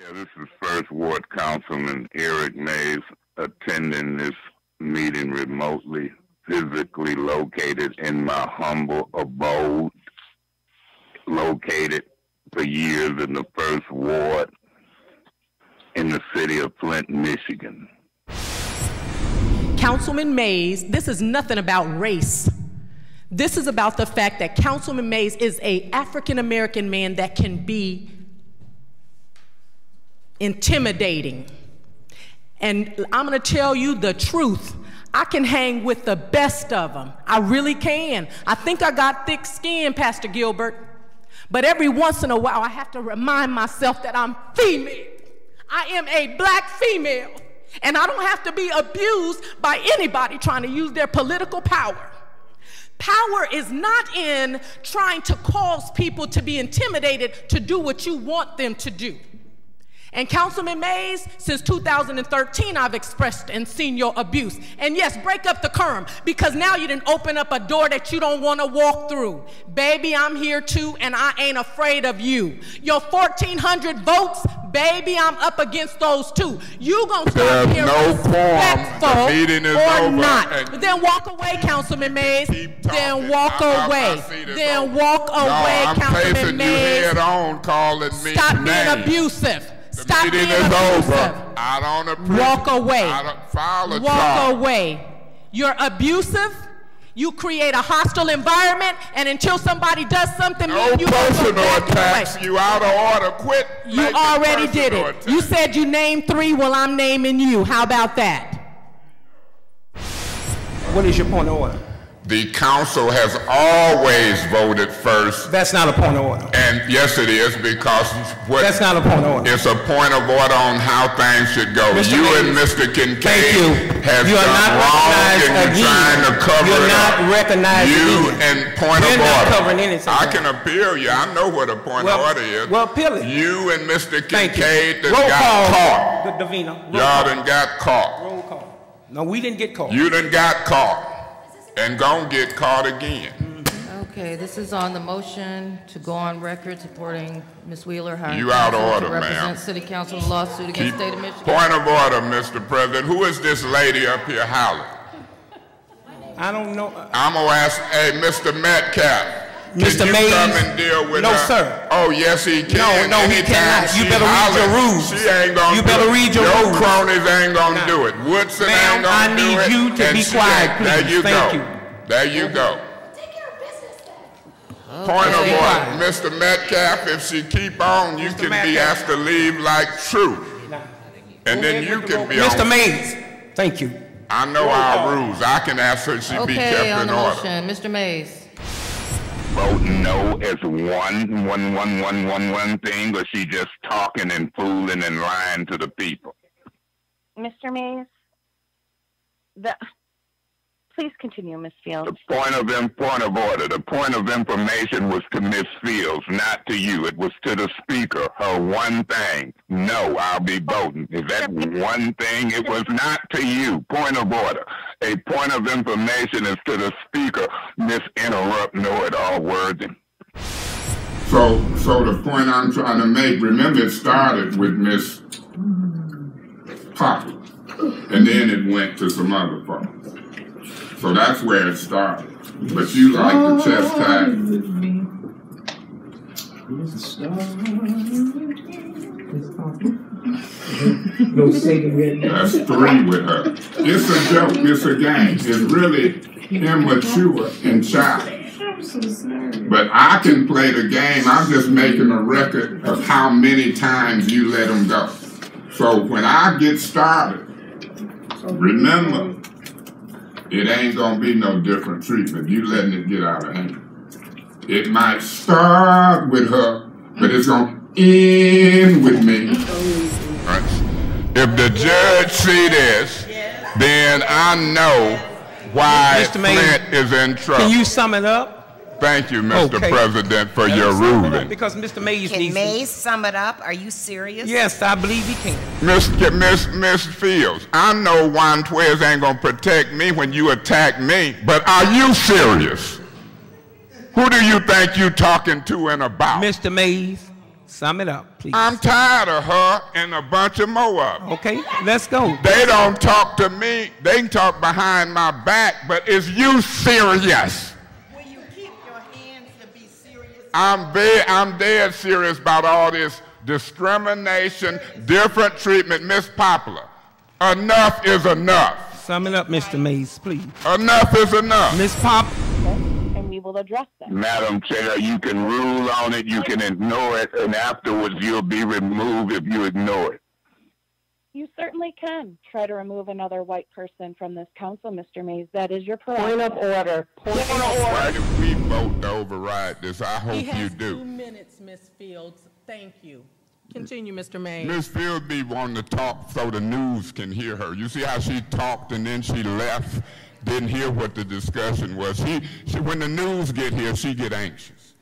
Yeah, this is First Ward Councilman Eric Mays attending this meeting remotely, physically located in my humble abode, located for years in the First Ward in the city of Flint, Michigan. Councilman Mays, this is nothing about race. This is about the fact that Councilman Mays is a African American man that can be intimidating. And I'm going to tell you the truth. I can hang with the best of them. I really can. I think I got thick skin, Pastor Gilbert. But every once in a while, I have to remind myself that I'm female. I am a black female. And I don't have to be abused by anybody trying to use their political power. Power is not in trying to cause people to be intimidated to do what you want them to do. And Councilman Mays, since 2013, I've expressed and seen your abuse. And yes, break up the curm because now you didn't open up a door that you don't want to walk through. Baby, I'm here too, and I ain't afraid of you. Your 1,400 votes, baby, I'm up against those too. You gonna There's being no respectful The meeting is or over, not? Then walk away, Councilman Mays. Then walk I- I- away. I this Then over. walk No, away, I'm Councilman you Mays. head on, calling me Stop being abusive. The Stop meeting being is abusive. over. I don't approve. Walk away. I don't file a Walk charge. away. You're abusive. You create a hostile environment, and until somebody does something, No mean, you gonna go personal back away. attacks. You out of order. Quit. You already did personal it. attacks. You said you named three. Well, I'm naming you. How about that? What is your point of order? The council has always voted first, That's not a point of order. and yes, it is because what That's not a point of order. it's a point of order on how things should go. Mr. You and Mr. Kincaid Thank you. have You are done not wrong, recognized and you're again. trying to cover You're not recognized You again. and point You're of not order. covering anything. I can appeal you. I know what a point Well- of order is. well, appeal it. You and Mr. Kincaid that got call. caught. Davina. Y'all done got caught. Roll call. No, we didn't get caught. You done got caught. And gon' get caught again. Okay, this is on the motion to go on record supporting Ms. Wheeler hiring You out of counsel order, to ma'am. represent City Council in a lawsuit against Keep, the State of Michigan. point of order, Mr. President. Who is this lady up here hollering? I don't know. I'm gonna ask, hey, Mr. Metcalf. Can Mr. you Mays? come and deal with No, her? sir. Oh, yes, he can. No, no, he Anytime cannot. You she better read your rules. She ain't gonna You do better it. read your Your rules. cronies ain't gonna Now, do it. Woodson ma'am, ain't gonna I do need it. you to and be she quiet, ain't- There you Thank go. you. There you go. Point of order. Mr. Metcalf, if she keep on, you Mr. can be asked to leave like true. And Go then you with the can roll- be Mr. on. Mays, thank you. I know our rules. I can ask her she be kept Okay, on in the order. motion, Mr. Mays. Vote no as one, one, one, one, one, one thing, or she just talking and fooling and lying to the people? Mr. Mays, the, please continue, Ms. Fields. The point of point of order, the point of information was to Miss Fields, not to you. It was to the speaker. Her one thing. No, I'll be voting. Is that one thing? It was not to you. Point of order. A point of information is to the speaker. Miss interrupt know-it-all wording. So, so the point I'm trying to make, remember it started with Miss Poppy, and then it went to some other folks. So that's where it started. But you like to chastise. No saving it. That's three with her. It's a joke. It's a game. It's really immature and childish. I'm so sorry. But I can play the game. I'm just making a record of how many times you let them go. So when I get started, remember, it ain't gonna be no different treatment. You letting it get out of hand. It might start with her, but it's gonna end with me. If the judge see this, then I know why Mr. Mayor, Flint is in trouble. Can you sum it up? Thank you, Mr. Okay. President, for Let your him sum it up, ruling. Because Mr. Mays Can needs to. Mays sum it up? Are you serious? Yes, I believe he can. Miss, Miss, Miss Fields, I know Juan Twez ain't gonna protect me when you attack me, but are you serious? Who do you think you talking to and about? Mr. Mays, Sum it up, please. I'm tired of her and a bunch of more of them. Okay, let's go. They don't talk to me. They can talk behind my back, but is you serious? I'm very, I'm dead serious about all this discrimination, different treatment. Miss Poplar, enough is enough. Sum it up, Mr. Mays, please. Enough is enough. Miss Pop, and we will address them. Madam Chair, you can rule on it, you can ignore it, and afterwards you'll be removed if you ignore it. You certainly can try to remove another white person from this council, Mr. Mays. That is your prerogative. Point of order. Point of order. Why do we vote to override this? I hope He you do. two minutes, Ms. Fields. Thank you. Continue, Mr. Mays. Miss Fields be wanting to talk so the news can hear her. You see how she talked and then she left, didn't hear what the discussion was. She, she when the news get here, she get anxious.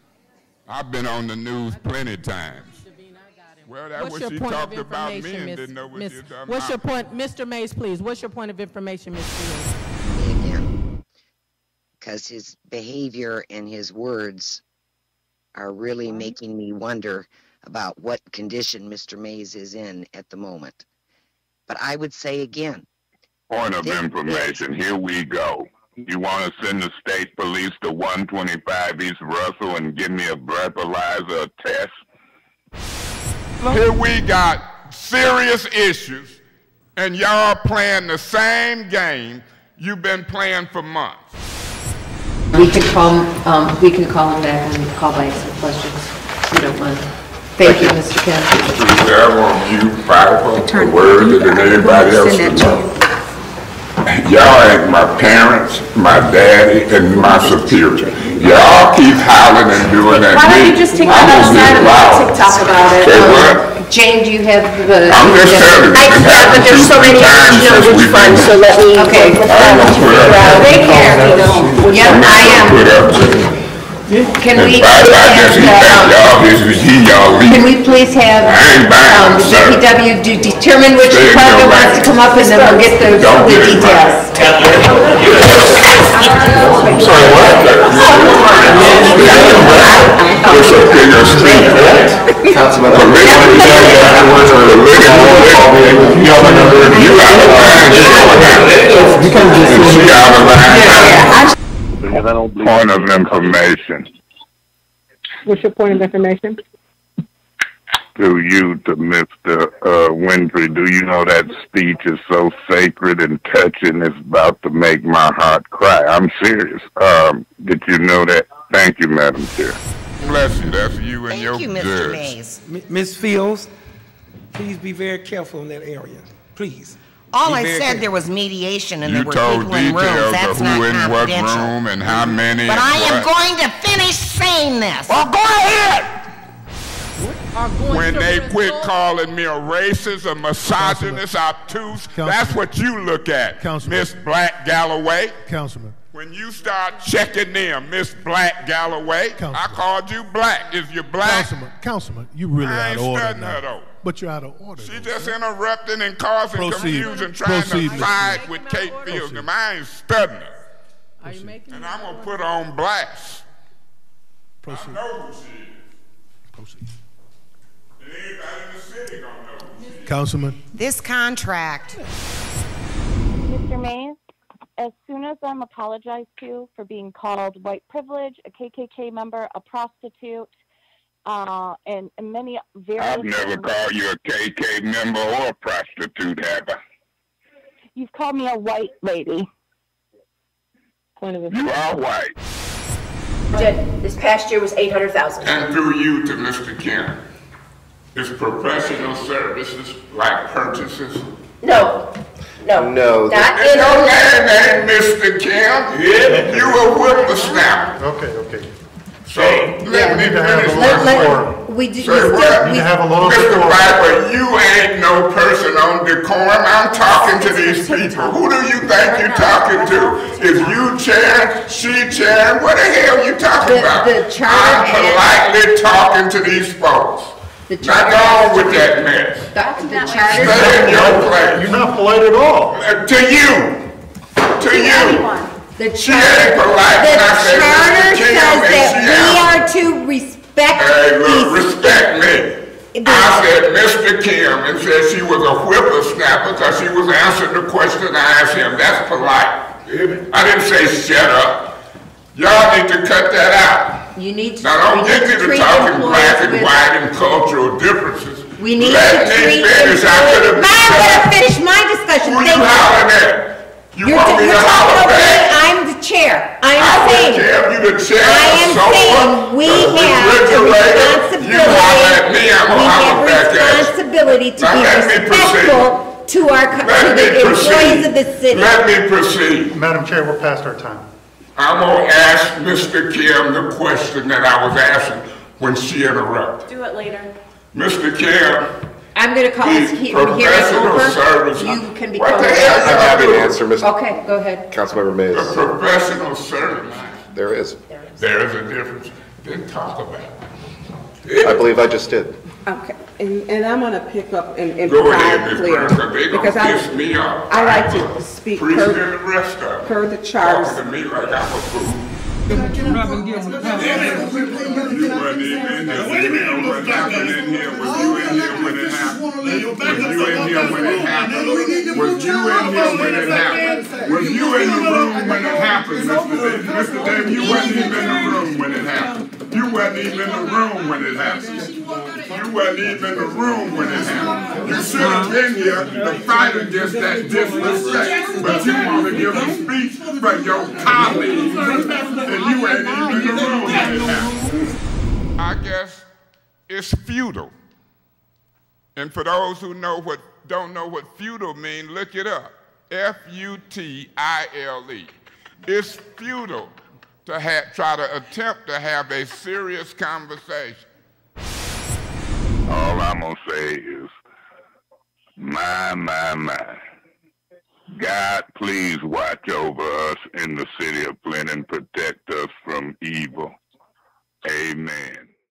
I've been on the news plenty times. Well, that's What's what your she point of talked about me information, Miss? didn't know what Miss- you're talking What's your point, Mr. Mays, please, what's your point of information, Ms. Fields? because his behavior and his words are really making me wonder about what condition Mr. Mays is in at the moment. But I would say again, Point of This- information, here we go. You want to send the state police to 125 East Russell and give me a breathalyzer test? Here we got serious issues, and y'all playing the same game you've been playing for months. We can call, um, we can call him back and call back some questions, if you don't mind. Thank you, Mr. Kennedy. I want you, Piper, the word that everybody else would know. Y'all ain't my parents, my daddy, and my superior. Y'all keep howling and doing that. Why don't you just take I'm that gonna outside get and loud. TikTok about it? Say what? Jane, do you have the? I'm just telling you. I, it happened but there's so many, I times don't know which we've fund, been so let me. Okay. I ain't gonna put up. They care, you know. Yep, I'm not gonna put up with it. Can we, fact, I just please think have, um, y'all, this is he, y'all can leave. we please have, I ain't buying um, it, the sir. DPW to determine which Stay in department your wants to come up and then we'll get the, Don't the get in my- details. It's a bigger street. Councilman. You out of line. She out of line. Point of information What's your point of information? to you, to Mr. Uh, Winfrey. Do you know that speech is so sacred and touching? It's about to make my heart cry. I'm serious. Um, did you know that? Thank you, Madam Chair. Bless you, that's you and your Thank you, Mr. Mays. M- Ms. Fields, please be very careful in that area, please. All I said, there was mediation and You there were told people in rooms. details of That's who not in what confidential. room and how many But and I am what. going to finish saying this. Well, go ahead. When they quit result- calling me a racist, a misogynist, obtuse, that's what you look at, Miss Black Galloway. Councilman, When you start checking them, Miss Black Galloway, I called you black. Is you black? Councilman, Councilman, you really I out of order studying her, now. Though. But you're out of order. She though, just sir. interrupting and causing Proceed. confusion, trying Proceed, to Mr. side with Making Kate my order. Fields. I ain't studying her. Are you making? And I'm gonna put her on blast. I Proceed. know who she is. Proceed. And everybody in the city gonna know who she is. Councilman, This contract, Mr. Mays, as soon as I'm apologized to for being called white privilege, a KKK member, a prostitute, uh, and, and many various. I've never things, called you a KK member or a prostitute, have I? You've called me a white lady. Point of You are white. This past year was eight hundred thousand. And through you to Mr. Kim, it's professional services like purchases. No, no. No, Not And in your our. name ain't Mr. Kim. You a whippersnapper. Okay, okay. So let me need to have a my little point. decorum. We do, we Say still, what? Need we, to have a little Mr. decorum. Piper, you ain't no person on decorum. I'm talking to these people. Who do you think you're talking to? Is you chair, she chair? What the hell are you talking The- about? the charter I'm and- politely talking to these folks. the Not charter. on with that mess. The the charter. Stay in your place. You're not polite at all. Uh, To you. To you. The She charter, ain't polite the when I say charter Mr. Kim says that we out. are to respect Hey, look, these. respect me. I said, Mr. Kim, and said she was a whippersnapper because she was answering the question I asked him. That's polite. I didn't say shut up. Y'all need to cut that out. You need to. Now don't we get need me to to talking black and white and cultural differences. We need Let to me treat finish. I could have. employees. Now I'm gonna finish my discussion. Who you Thank hollering at? You You're, want me you're to talking holler over me. back? I'm the chair. I I'm would saying. tell you the chair, I am the saying we the have a responsibility. You holler at me, I'm We have holler back at you. responsibility to Now be respectful to our, co- to the employees of the city. Let me proceed. Madam Chair, we're past our time. I'm gonna ask Mr. Kim the question that I was asking when she interrupted. Do it later. Mr. Kim, I'm gonna call this Please, he- hearing professional over. service. You can be What called. the I'm happy to answer, Mr. Okay, go ahead. Councilmember Mays. the professional service, There is. there is a difference. Then talk about it. I believe I just did. Okay, and, and I'm gonna pick up and, and Go ahead, provide Ms. clear. Burns, 'cause they Because gonna I, piss me off. I like I'm to speak priest per- and the rest of per the charters. Talking to me like I'm a fool. You wasn't even in here. You know what happened in here. Was you in here when it happened? Was you in here when it happened? Was you in when it happened? Was you in the room when it happened, Mr. Davis? Mr. Davis, you wasn't even in the room when it happened. You wasn't even in the room when it happened. You wasn't even in the room when it happened. You should have been here to fight against that disrespect. But you want to give a speech for your colleagues, and you ain't even in the room when it happened. I guess it's futile. And for those who know what don't know what futile means, look it up. F-U-T-I-L-E. It's futile to ha- try to attempt to have a serious conversation. All I'm gonna say is, my, my, my. God, please watch over us in the city of Flint and protect us from evil. Amen.